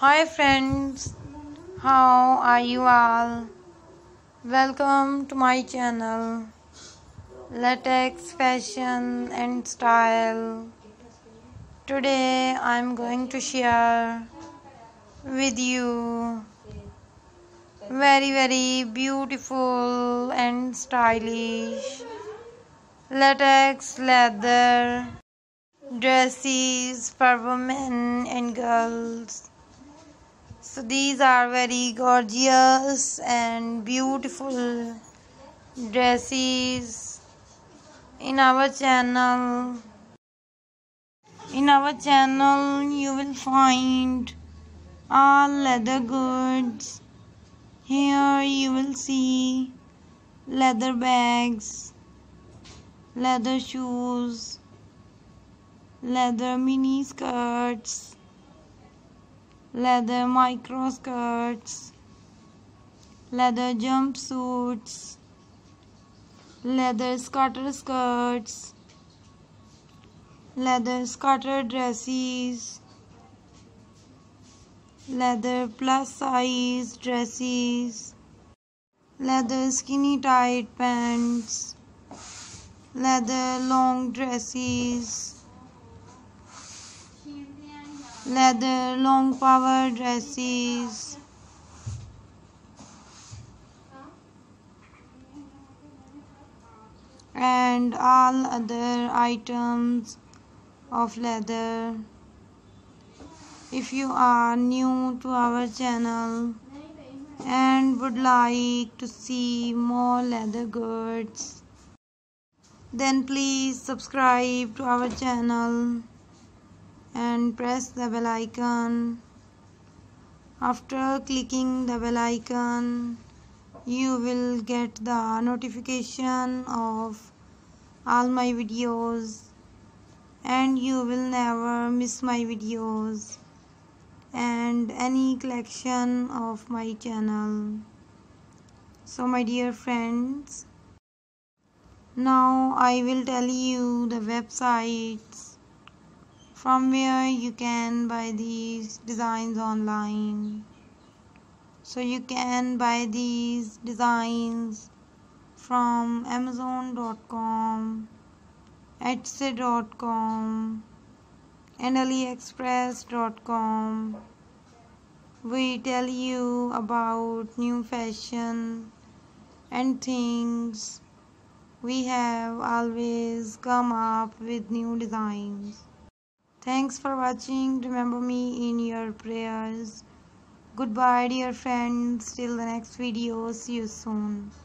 Hi friends, how are you all? Welcome to my channel Latex Fashion and Style. Today I'm going to share with you very very beautiful and stylish latex leather dresses for women and girls so these are very gorgeous and beautiful dresses in our channel. In our channel you will find all leather goods. Here you will see leather bags leather shoes leather mini skirts leather micro skirts leather jumpsuits. Leather skater skirts. Leather skater dresses. Leather plus size dresses. Leather skinny tight pants. Leather long dresses leather long power dresses. And all other items of leather. If you are new to our channel and would like to see more leather goods then please subscribe to our channel and press the bell icon. After clicking the bell icon you will get the notification of all my videos and you will never miss my videos and any collection of my channel. So my dear friends now i will tell you the websites from where you can buy these designs online. So you can buy these designs from amazon.com etsy.com and aliexpress.com we tell you about new fashion and things. We have always come up with new designs Thanks for watching. Remember me in your prayers. Goodbye dear friends. Till the next video. See you soon.